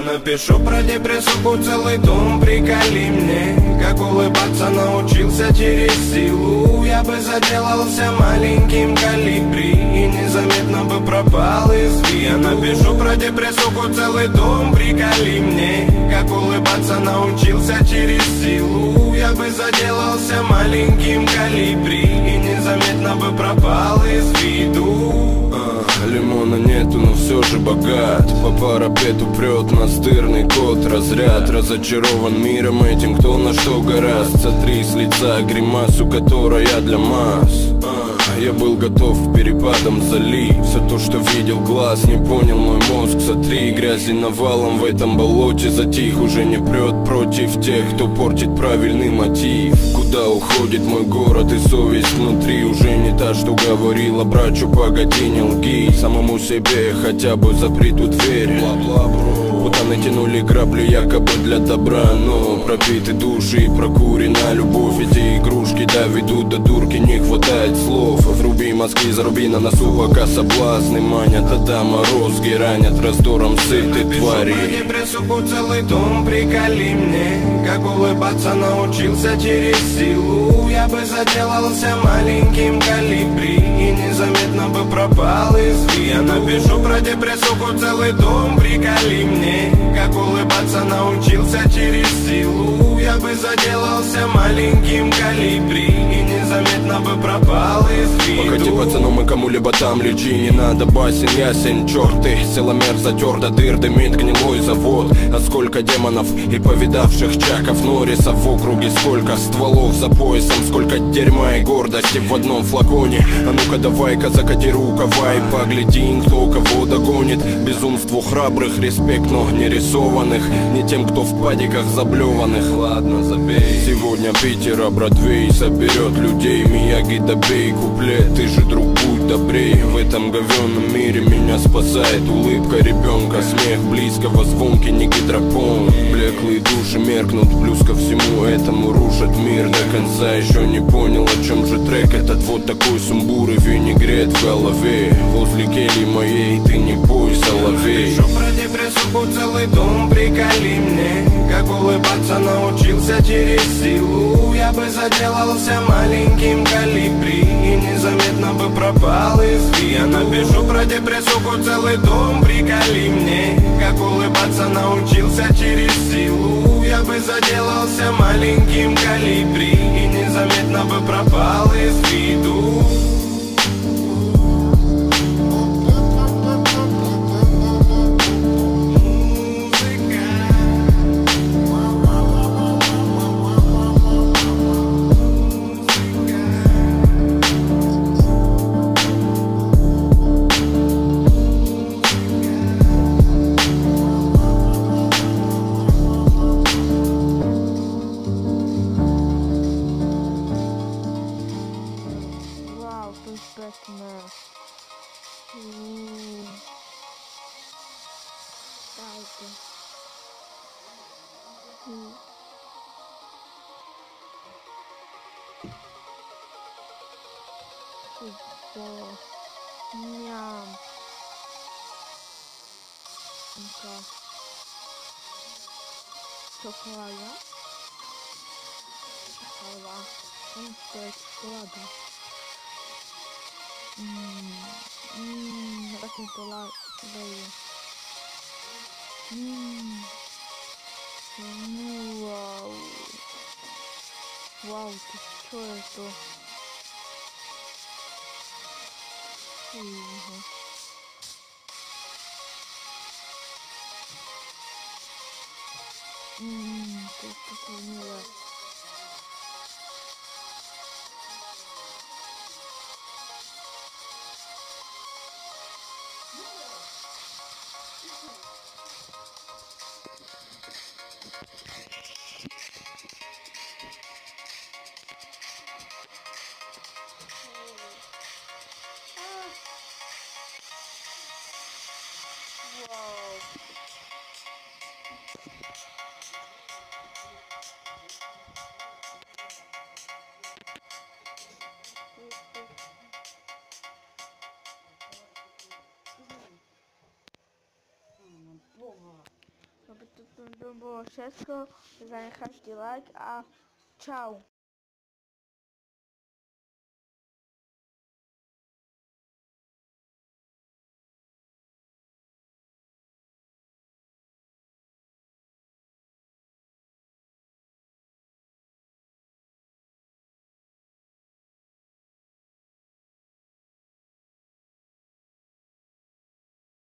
напишу про депрессуху целый том Приколи мне, как улыбаться научился через силу. Я бы заделался маленьким калибри И незаметно бы пропал из виду Я напишу про депрессуху целый том Приколи мне, как улыбаться научился через силу. Я бы заделался маленьким калибри И незаметно бы пропал из виду Лимона нету, но все же богат. По парапету прет настырный кот. Разряд разочарован миром этим, кто на что гораст. Сотри с лица гримасу, которая для масс Я был готов к перепадам залить Все то, что видел глаз, не понял мой мозг. Сотри грязи навалом в этом болоте. Затих уже не прет против тех, кто портит правильный мотив. Куда уходит мой город и совесть внутри? Уже не та, что говорила брачу, погоди, не лги. Самому себе хотя бы запри ту дверь Натянули грабли якобы для добра Но пропиты души и прокурена любовь Эти игрушки доведут до дурки, не хватает слов. Вруби мозги, заруби на носу, пока соблазны манят А да морозги ранят раздором сытой твари. Про депрессуху целый том Приколи мне, как улыбаться научился через силу Я бы заделался маленьким калибри напишу про депрессуху целый том Приколи мне, как улыбаться научился через силу бы заделался маленьким калибри И незаметно бы пропал из виду. Погоди, пацаном, и кому-либо там лечи Не надо басен, ясен, черты Силомер затер до дыр, дымит гнилой завод. А сколько демонов и повидавших чаков Норриса в округе Сколько стволов за поясом Сколько дерьма и гордости в одном флаконе. А ну-ка давай-ка закати рукава И погляди, кто кого догонит. Безумству храбрых респект, но не рисованных Не тем, кто в падиках заблеванных. Ладно, забей. Сегодня Питера Бродвей соберет людей. Мияги добей куплет Ты же друг будь добрей. В этом говенном мире меня спасает улыбка ребенка Смех близкого, звонкий не гидропон Блеклые души меркнут, плюс ко всему этому рушат мир. До конца еще не понял, о чем же трек Этот. Вот такой сумбур и винегрет в голове. Возле кельи моей ты не бой, соловей Напишу про депрессуху целый том Приколи мне, как улыбаться научился через силу. Я бы заделался маленьким калибри И незаметно бы пропал из Я напишу про депрессуху целый том Приколи мне, как улыбаться научился через силу. Я бы заделался маленьким калибри И незаметно бы пропал из виду Magma. Mm. Spike. Mm. Football. Yum. Okay. Chocolate. Chocolate. Chocolate. Chocolate. うん。うん。なん。かコントロール。うん。うわお。わお、とちょっと。うん。うん、ちょっとこれは。To było wszystko. Zanechajcie like, a ciao.